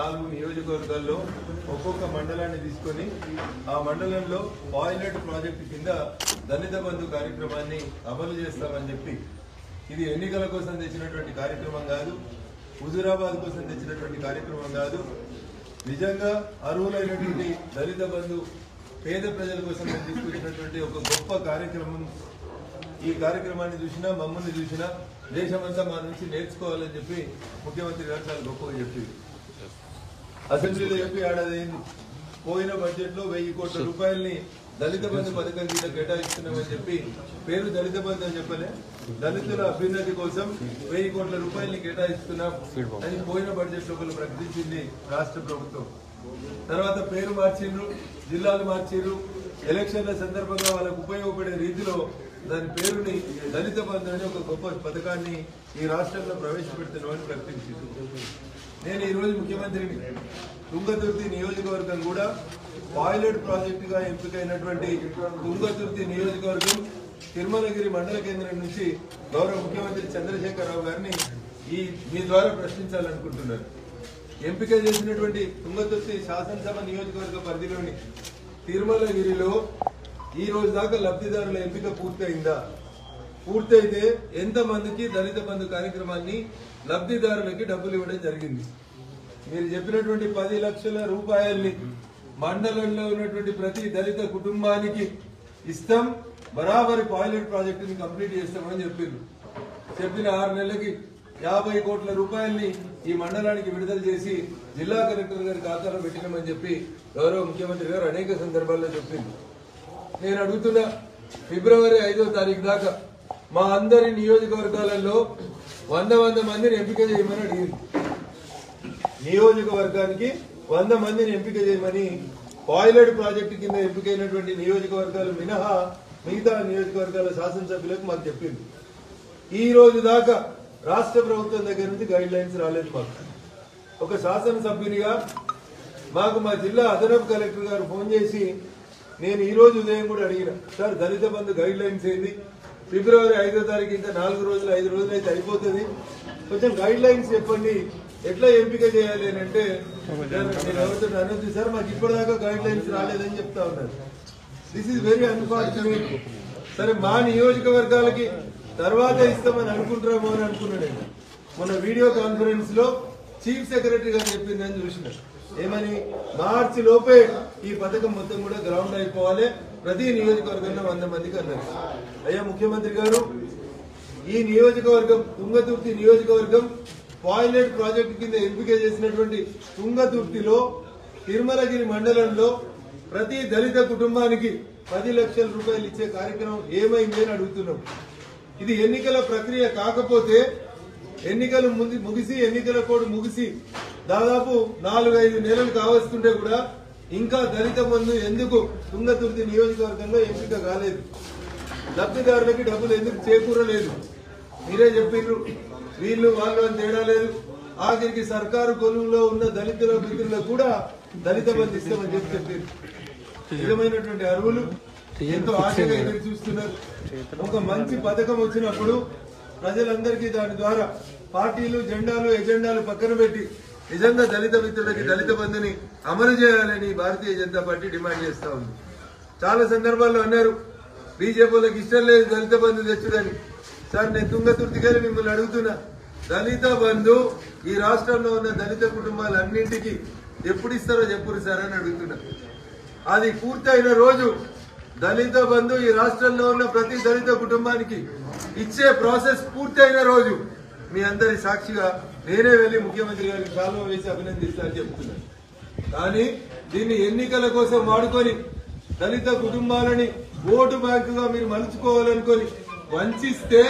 నాలుగు నియోజకవర్గాల్లో ఒక్కొక్క మండలాన్ని తీసుకొని ఆ మండలంలో పాయిలెట్ ప్రాజెక్టు కింద దళిత బంధు కార్యక్రమాన్ని అమలు చేస్తామని చెప్పి ఇది ఎన్నికల కోసం తెచ్చినటువంటి కార్యక్రమం కాదు హుజురాబాద్ కోసం తెచ్చినటువంటి కార్యక్రమం కాదు. నిజంగా అర్హులైనటువంటి దళిత బంధు పేద ప్రజల కోసం మేము తీసుకొచ్చినటువంటి ఒక గొప్ప కార్యక్రమం. ఈ కార్యక్రమాన్ని చూసినా మమ్మల్ని చూసినా దేశమంతా మా నుంచి నేర్చుకోవాలని చెప్పి ముఖ్యమంత్రి గారు చాలా గొప్పగా చెప్పి అసెంబ్లీలో చెప్పి ఏడాది పోయిన బడ్జెట్లో వెయ్యి కోట్ల రూపాయల్ని దళిత బంధు పథకం కింద కేటాయిస్తున్నామని చెప్పి పేరు దళిత బంధు అని చెప్పలే. దళితుల అభ్యున్నతి కోసం వెయ్యి కోట్ల రూపాయల్ని కేటాయిస్తున్నాం అని పోయిన బడ్జెట్ లోపల ప్రకటించింది రాష్ట్ర ప్రభుత్వం. తర్వాత పేరు మార్చిండ్రు జిల్లాలు మార్చిర్రు ఎలక్షన్ల సందర్భంగా వాళ్ళకు ఉపయోగపడే రీతిలో దాని పేరుని దళిత బంధు అనే ఒక గొప్ప పథకాన్ని ఈ రాష్ట్రంలో ప్రవేశపెడుతున్నామని ప్రకటించింది నేను ఈరోజు ముఖ్యమంత్రిని. తుంగతుర్తి నియోజకవర్గం కూడా పాయిలెట్ ప్రాజెక్టుగా ఎంపికైనటువంటి తుంగతుర్తి నియోజకవర్గం తిరుమలగిరి మండల కేంద్రం నుంచి గౌరవ ముఖ్యమంత్రి చంద్రశేఖరరావు గారిని ఈ మీ ద్వారా ప్రశ్నించాలనుకుంటున్నారు. ఎంపిక చేసినటువంటి తుంగతుర్తి శాసనసభ నియోజకవర్గ పరిధిలోని తిరుమలగిరిలో ఈ రోజు దాకా లబ్ధిదారుల ఎంపిక పూర్తయిందా? పూర్తయితే ఎంత మందికి దళిత బంధు కార్యక్రమాన్ని లబ్ధిదారులకి డబ్బులు ఇవ్వడం జరిగింది. మీరు చెప్పినటువంటి పది లక్షల రూపాయల్ని మండలంలో ఉన్నటువంటి ప్రతి దళిత కుటుంబానికి ఇస్తాం. బరాబరి పాయిలెట్ ప్రాజెక్టుని కంప్లీట్ చేస్తామని చెప్పిండ్రు చెప్పిన ఆరు నెలలకి యాభై కోట్ల రూపాయల్ని ఈ మండలానికి విడుదల చేసి జిల్లా కలెక్టర్ గారి ఖాతాలో పెట్టినామని చెప్పి గౌరవ ముఖ్యమంత్రి గారు అనేక సందర్భాల్లో చెప్పింది నేను అడుగుతున్నా ఫిబ్రవరి ఐదో తారీఖు దాకా మా అందరి నియోజకవర్గాలలో వంద వంద మందిని ఎంపిక చేయమని అడిగింది నియోజకవర్గానికి వంద మందిని ఎంపిక చేయమని పాయిలెట్ ప్రాజెక్టు కింద ఎంపికైనటువంటి నియోజకవర్గాలు మినహా మిగతా నియోజకవర్గాల శాసనసభ్యులకు మాకు చెప్పింది ఈ రోజు దాకా రాష్ట్ర ప్రభుత్వం దగ్గర నుంచి గైడ్ లైన్స్ రాలేదు మాకు. ఒక శాసనసభ్యునిగా మాకు మా జిల్లా అదనపు కలెక్టర్ గారు ఫోన్ చేసి నేను ఈ రోజు ఉదయం కూడా అడిగిన sir Dalit Bandhu guidelines ఏంది? ఫిబ్రవరి ఐదో తారీఖు ఇంకా నాలుగు రోజులు ఐదు రోజులు అయితే అయిపోతుంది. కొంచెం గైడ్ లైన్స్ చెప్పండి. ఎట్లా ఎంపిక చేయాలి అని అంటే నేను ఎవరితో అనుమతి సార్ మాకు ఇప్పటిదాకా గైడ్ లైన్స్ రాలేదని చెప్తా ఉన్నారు. దిస్ ఇస్ వెరీ అన్ఫార్చునేట్ సరే మా నియోజకవర్గాలకి తర్వాత ఇస్తామని అనుకుంటారేమో అని అనుకున్నాను నేను. మొన్న వీడియో కాన్ఫరెన్స్లో చీఫ్ సెక్రటరీ గారు చెప్పిందని చూసిన. ఏమని? మార్చి లోపే ఈ పథకం మొత్తం కూడా గ్రౌండ్ అయిపోవాలి. ప్రతి నియోజకవర్గంలో వంద మందికి అన్నారు. అయ్యా ముఖ్యమంత్రి గారు ఈ నియోజకవర్గం తుంగతుర్తి నియోజకవర్గం పాయిలెట్ ప్రాజెక్టు కింద ఎంపిక చేసినటువంటి తుంగతుర్తిలో తిరుమలగిరి మండలంలో ప్రతి దళిత కుటుంబానికి పది లక్షల రూపాయలు ఇచ్చే కార్యక్రమం ఏమైంది అని అడుగుతున్నాం. ఇది ఎన్నికల ప్రక్రియ కాకపోతే ఎన్నికలు ముందు ముగిసి ఎన్నికల కోడ్ ముగిసి దాదాపు నాలుగైదు నెలలు కావస్తుంటే కూడా ఇంకా దళిత బంధు ఎందుకు తుంగతుర్తి నియోజకవర్గంలో ఎంపిక కాలేదు? లబ్ధిదారులకి డబ్బులు ఎందుకు చేకూరలేదు? మీరే చెప్పిండ్రు వీళ్ళు వాళ్ళు అని తేడా లేదు. ఆఖరికి సర్కారు కొలువులో ఉన్న దళితుల మిత్రులకు కూడా దళిత బంధు ఇస్తామని చెప్పి చెప్పారు నిజమైనటువంటి అరువులు ఎంతో ఆశగా ఎదురు చూస్తున్నారు. ఒక మంచి పథకం వచ్చినప్పుడు ప్రజలందరికీ దాని ద్వారా పార్టీలు జెండాలు ఎజెండాలు పక్కన పెట్టి నిజంగా దళిత మిత్రులకి దళిత బంధుని అమలు చేయాలని భారతీయ జనతా పార్టీ డిమాండ్ చేస్తా ఉంది. చాలా సందర్భాల్లో అన్నారు బీజేపీలకు ఇష్టం లేదు దళిత బంధు తెచ్చుడని సార్ నేను తుంగతుర్తిగా మిమ్మల్ని అడుగుతున్నా. దళిత బంధు ఈ రాష్ట్రంలో ఉన్న దళిత కుటుంబాలన్నింటికి ఎప్పుడు ఇస్తారో చెప్పురు సార్ అని అడుగుతున్నా. అది పూర్తయిన రోజు దళిత బంధు ఈ రాష్ట్రంలో ఉన్న ప్రతి దళిత కుటుంబానికి ఇచ్చే ప్రాసెస్ పూర్తయిన రోజు మీ అందరి సాక్షిగా నేనే వెళ్ళి ముఖ్యమంత్రి గారికి కాలువ వేసి అభినందిస్తానని చెప్తున్నాను. కానీ దీన్ని ఎన్నికల కోసం వాడుకొని దళిత కుటుంబాలని ఓటు బ్యాంకుగా మీరు మలుచుకోవాలనుకొని వంచిస్తే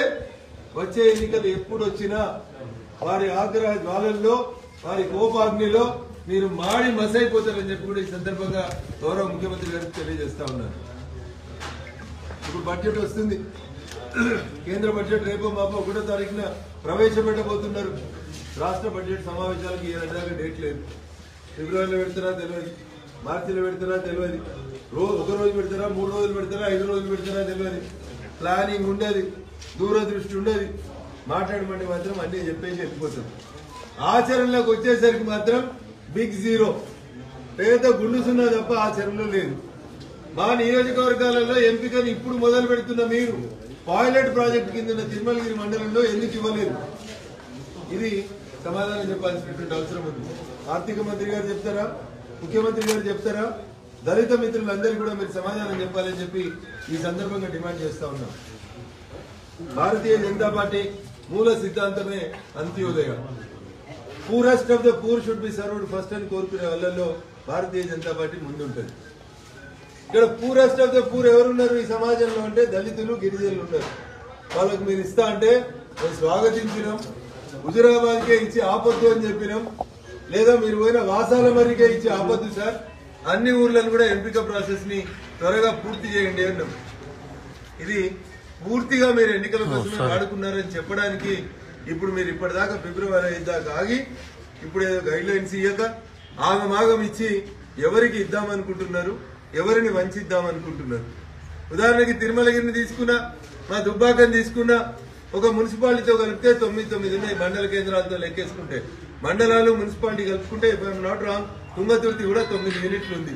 వచ్చే ఎన్నికలు ఎప్పుడు వచ్చినా వారి ఆగ్రహ జ్వాలల్లో వారి కోపాగ్నిలో మీరు మాడి మసైపోతారని చెప్పి కూడా ఈ సందర్భంగా గౌరవ ముఖ్యమంత్రి గారికి తెలియజేస్తా ఉన్నారు ఇప్పుడు బడ్జెట్ వస్తుంది. కేంద్ర బడ్జెట్ రేపు మాపో ఒకటో తారీఖున ప్రవేశపెట్టబోతున్నారు. రాష్ట్ర బడ్జెట్ సమావేశాలకు ఏ రకంగా డేట్ లేదు. ఫిబ్రవరిలో పెడతారా తెలియదు మార్చిలో పెడతారా తెలియదు రోజు ఒక రోజు పెడతారా మూడు రోజులు పెడతారా ఐదు రోజులు పెడతారా తెలియదు ప్లానింగ్ ఉండేది. దూరదృష్టి ఉండేది. మాట్లాడమంటే మాత్రం అన్నీ చెప్పేసి వెళ్ళిపోతాం. ఆచరణలోకి వచ్చేసరికి మాత్రం బిగ్ జీరో. పేద గుండు సున్నా తప్ప ఆచరణలో లేదు. మా నియోజకవర్గాలలో ఎంపికను ఇప్పుడు మొదలు పెడుతున్న మీరు పాయిలెట్ ప్రాజెక్టు కింద తిరుమలగిరి మండలంలో ఎందుకు ఇవ్వలేదు? ఇది సమాధానం చెప్పాల్సినటువంటి అవసరం ఉంది. ఆర్థిక మంత్రి గారు చెప్తారా? ముఖ్యమంత్రి గారు చెప్తారా? దళిత మిత్రులందరికీ కూడా మీరు సమాధానం చెప్పాలని చెప్పి ఈ సందర్భంగా డిమాండ్ చేస్తా ఉన్నాం. భారతీయ జనతా పార్టీ మూల సిద్ధాంతమే Antyodaya. Poorest of the poor should be served first అని కోరుకునే వాళ్ళల్లో భారతీయ జనతా పార్టీ ముందుంటుంది. ఇక్కడ పూరెస్ట్ ఆఫ్ ద పూర్ ఎవరున్నారు ఈ సమాజంలో అంటే దళితులు గిరిజనులు ఉన్నారు. వాళ్ళకి మీరు ఇస్తా అంటే మేము స్వాగతించినాం. హుజురాబాద్ కే ఇచ్చి ఆపద్దు అని చెప్పినాం. లేదా మీరు పోయిన వాసాల మరికే ఇచ్చి ఆపద్దు సార్. అన్ని ఊర్లను కూడా ఎంపిక ప్రాసెస్ని త్వరగా పూర్తి చేయండి అన్నాం. ఇది పూర్తిగా మీరు ఎన్నికల కోసమే వాడుకున్నారని చెప్పడానికి ఇప్పుడు మీరు ఇప్పటిదాకా ఫిబ్రవరి ఐదు దాకా ఆగి ఇప్పుడు ఏదో గైడ్ లైన్స్ ఇయ్యక ఆగమాగం ఇచ్చి ఎవరికి ఇద్దామనుకుంటున్నారు ఎవరిని వంచిద్దామనుకుంటున్నారు. ఉదాహరణకి తిరుమలగిరిని తీసుకున్నా మా దుబ్బాకని తీసుకున్నా ఒక మున్సిపాలిటీతో కలిపితే తొమ్మిది తొమ్మిది ఉన్నాయి మండల కేంద్రాలతో లెక్కేసుకుంటే మండలాలు మున్సిపాలిటీ కలుపుకుంటే నాట్ రాంగ్ తుంగతుర్తి కూడా తొమ్మిది యూనిట్లు ఉంది.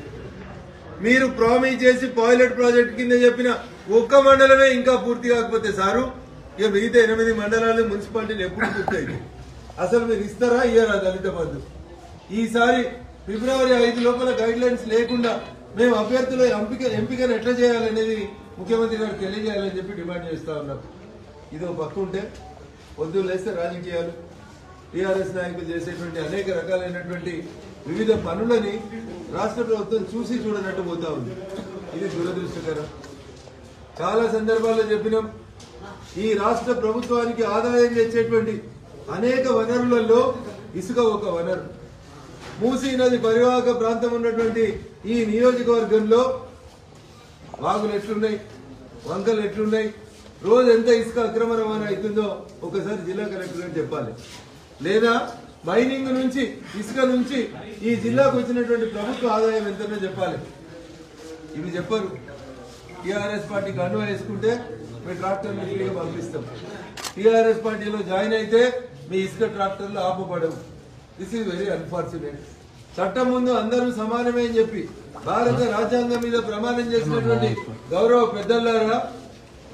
మీరు ప్రామిస్ చేసి పాయిలెట్ ప్రాజెక్ట్ కింద చెప్పిన ఒక్క మండలమే ఇంకా పూర్తి కాకపోతే సారు ఇక మిగతా ఎనిమిది మండలాలు మున్సిపాలిటీలు ఎప్పుడు పూర్తయింది అసలు మీరు ఇస్తారా ఇయ్యారా దళిత బంధు? ఈసారి ఫిబ్రవరి ఐదు లోపల గైడ్ లైన్స్ లేకుండా మేము అభ్యర్థుల ఎంపిక ఎంపికను ఎట్లా చేయాలనేది ముఖ్యమంత్రి గారు తెలియజేయాలని చెప్పి డిమాండ్ చేస్తా ఉన్నాం ఇది ఒక పక్క ఉంటే పొద్దున్న లేస్తే రాజకీయాలు టీఆర్ఎస్ నాయకులు చేసేటువంటి అనేక రకాలైనటువంటి వివిధ పనులని రాష్ట్ర ప్రభుత్వం చూసి చూడనట్టు పోతా ఉంది. ఇది దురదృష్టకరం. చాలా సందర్భాల్లో చెప్పినాం ఈ రాష్ట్ర ప్రభుత్వానికి ఆదాయం తెచ్చేటువంటి అనేక వనరులలో ఇసుక ఒక వనరు. మూసీ నది పరివాహక ప్రాంతం ఉన్నటువంటి ఈ నియోజకవర్గంలో వాగులు ఎట్లున్నాయి? వంకలు ఎట్లున్నాయి? రోజు ఎంత ఇసుక అక్రమ రవాణా అవుతుందో ఒకసారి జిల్లా కలెక్టర్ అని చెప్పాలి. లేదా మైనింగ్ నుంచి ఇసుక నుంచి ఈ జిల్లాకు వచ్చినటువంటి ప్రభుత్వ ఆదాయం ఎంతనో చెప్పాలి. ఇవి చెప్పరు. టీఆర్ఎస్ పార్టీకి అండువ వేసుకుంటే మీ ట్రాక్టర్ ఫ్రీగా పంపిస్తాం. టీఆర్ఎస్ పార్టీలో జాయిన్ అయితే మీ ఇసుక ట్రాక్టర్లు ఆపబడవు దిస్ ఈజ్ వెరీ అన్ఫార్చునేట్ చట్టం ముందు అందరూ సమానమే అని చెప్పి భారత రాజ్యాంగం మీద ప్రమాణం చేసినటువంటి గౌరవ పెద్దలారా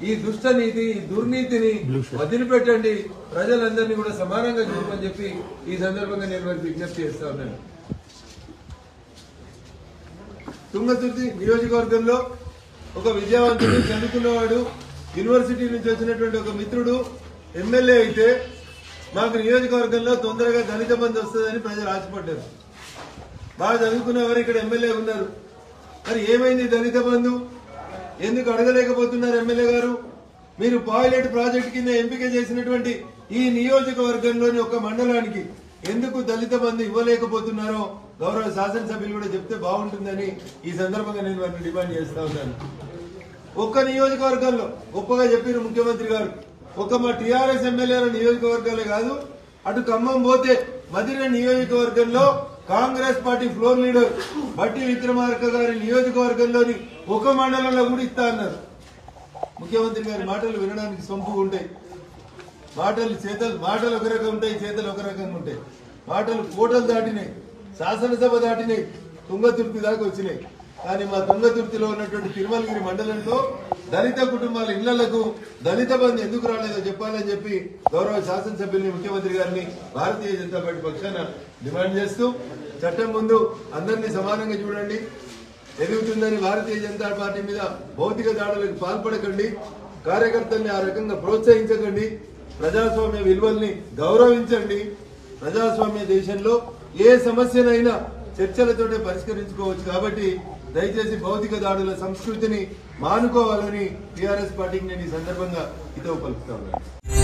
ఈ దుష్ట నీతి ఈ దుర్నీతిని వదిలిపెట్టండి. ప్రజలందరినీ కూడా సమానంగా చూపని చెప్పి ఈ సందర్భంగా నేను వారికి విజ్ఞప్తి చేస్తా ఉన్నాను. తుంగతుర్తి నియోజకవర్గంలో ఒక విద్యావంతుడు చదువుకున్నవాడు యూనివర్సిటీ నుంచి వచ్చినటువంటి ఒక మిత్రుడు ఎమ్మెల్యే అయితే మాకు నియోజకవర్గంలో తొందరగా దళిత బంధు వస్తుందని ప్రజలు ఆశపడ్డారు. బాగా చదువుకున్నవారు ఇక్కడ ఎమ్మెల్యే ఉన్నారు. మరి ఏమైంది దళిత బంధు? ఎందుకు అడగలేకపోతున్నారు ఎమ్మెల్యే గారు? మీరు పాయిలెట్ ప్రాజెక్ట్ కింద ఎంపిక చేసినటువంటి ఈ నియోజకవర్గంలోని ఒక మండలానికి ఎందుకు దళిత బంధు ఇవ్వలేకపోతున్నారో గౌరవ శాసనసభ్యులు కూడా చెప్తే బాగుంటుందని ఈ సందర్భంగా నేను వారిని డిమాండ్ చేస్తా ఉన్నాను. ఒక్క నియోజకవర్గంలో గొప్పగా చెప్పారు ముఖ్యమంత్రి గారు ఒక మా టీఆర్ఎస్ ఎమ్మెల్యేల నియోజకవర్గాలే కాదు అటు ఖమ్మం పోతే మదిర నియోజకవర్గంలో కాంగ్రెస్ పార్టీ ఫ్లోర్ లీడర్ బట్టి విక్రమార్క గారి నియోజకవర్గంలోని ఒక మండలంలో కూడా ఇస్తా అన్నారు. ముఖ్యమంత్రి గారి మాటలు వినడానికి సొంపుగా ఉంటాయి. మాటలు చేతలు మాటలు ఒక రకంగా ఉంటాయి చేతలు ఒక రకంగా ఉంటాయి. మాటలు కోటలు దాటినాయి. శాసనసభ దాటినాయి. తుంగతుర్తి దాకా వచ్చినాయి. కానీ మా తుంగతుర్తిలో ఉన్నటువంటి తిరుమలగిరి మండలంలో దళిత కుటుంబాల ఇళ్ళకు దళిత బంధు ఎందుకు రాలేదో చెప్పాలని చెప్పి గౌరవ శాసనసభ్యుల్ని ముఖ్యమంత్రి గారిని భారతీయ జనతా పార్టీ పక్షాన డిమాండ్ చేస్తూ చట్టం ముందు అందరినీ సమానంగా చూడండి. ఎదుగుతుందని భారతీయ జనతా పార్టీ మీద భౌతిక దాడులకు పాల్పడకండి. కార్యకర్తల్ని ఆ రకంగా ప్రోత్సహించకండి. ప్రజాస్వామ్య విలువల్ని గౌరవించండి. ప్రజాస్వామ్య దేశంలో ఏ సమస్యనైనా చర్చలతోనే పరిష్కరించుకోవచ్చు కాబట్టి దయచేసి భౌతిక దాడుల సంస్కృతిని మానుకోవాలని టీఆర్ఎస్ పార్టీకి నేను ఈ సందర్భంగా హితవు పలుకుతా